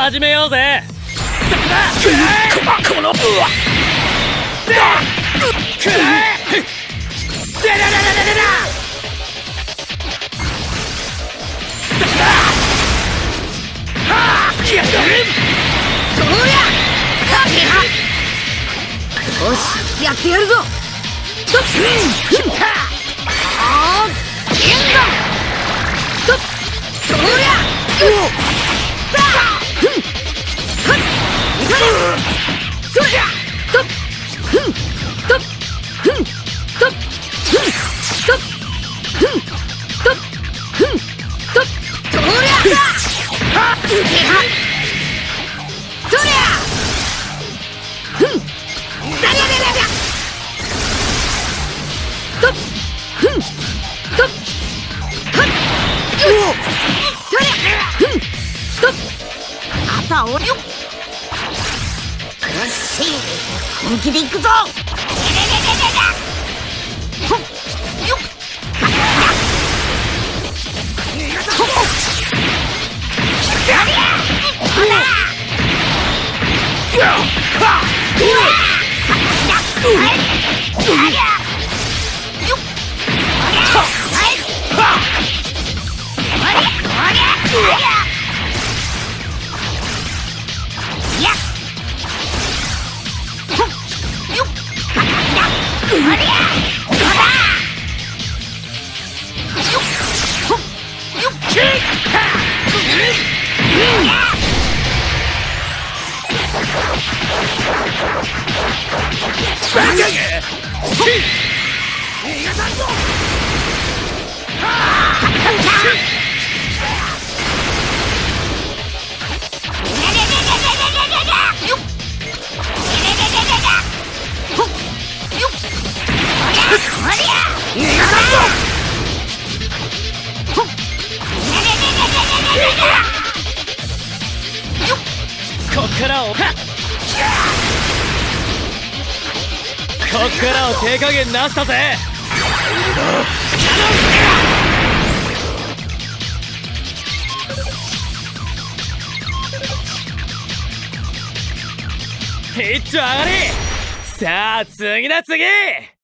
始めようぜ。このよしやってやるぞ。あたおりよし。本気で行くぞ。逃がさんぞこっからをこっからを手加減なしたぜヒット上がりさあ次だ次。